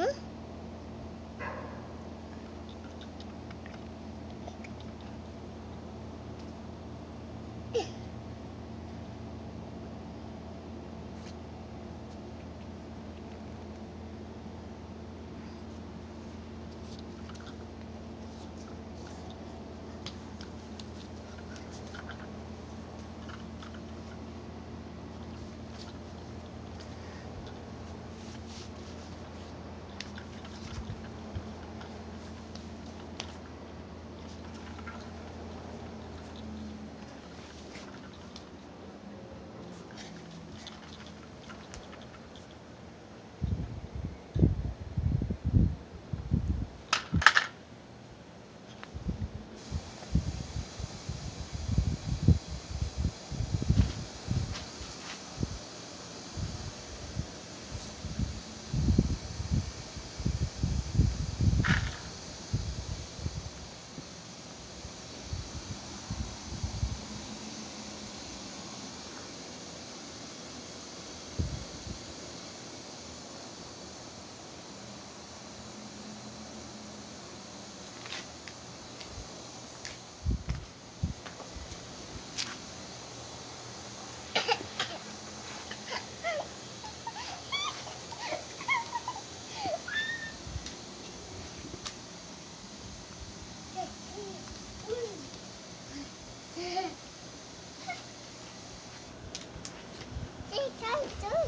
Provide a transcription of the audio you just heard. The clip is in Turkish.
Hı? still